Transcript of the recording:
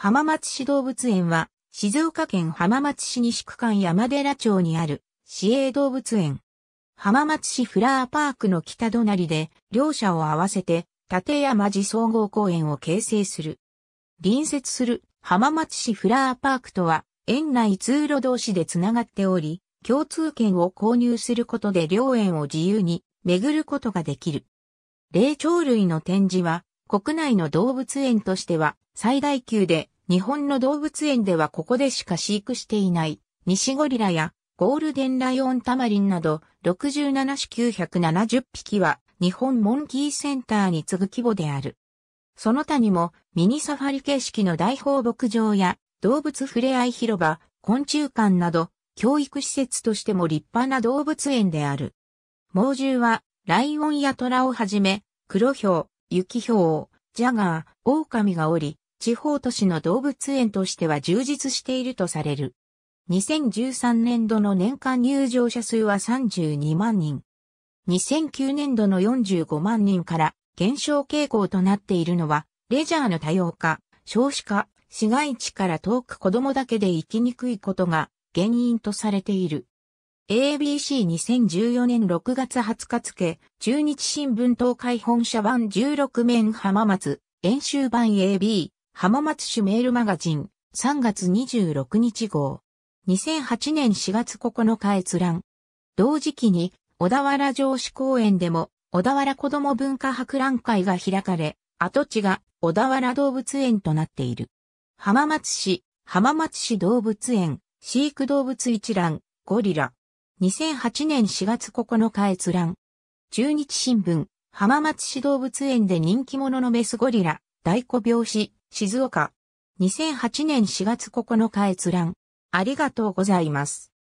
浜松市動物園は、静岡県浜松市西区間山寺町にある、市営動物園。浜松市フラーパークの北隣で、両者を合わせて、立山寺総合公園を形成する。隣接する浜松市フラーパークとは、園内通路同士でつながっており、共通券を購入することで両園を自由に巡ることができる。霊長類の展示は、国内の動物園としては最大級で、日本の動物園ではここでしか飼育していない、西ゴリラやゴールデンライオンタマリンなど67種970匹は日本モンキーセンターに次ぐ規模である。その他にもミニサファリ形式の大放牧場や動物ふれあい広場、昆虫館など教育施設としても立派な動物園である。猛獣はライオンやトラをはじめ黒ヒョウ、雪ヒョウ、ジャガー、狼がおり、地方都市の動物園としては充実しているとされる。2013年度の年間入場者数は32万人。2009年度の45万人から減少傾向となっているのは、レジャーの多様化、少子化、市街地から遠く子供だけで行きにくいことが原因とされている。ABC2014 年6月20日付、中日新聞東海本社版16面浜松、演習版 AB、浜松市メールマガジン、3月26日号。2008年4月9日閲覧。同時期に、小田原城址公園でも、小田原子ども文化博覧会が開かれ、跡地が小田原動物園となっている。浜松市、浜松市動物園、飼育動物一覧、ゴリラ。2008年4月9日閲覧。中日新聞、浜松市動物園で人気者のメスゴリラ、大古病死、静岡。2008年4月9日閲覧。ありがとうございます。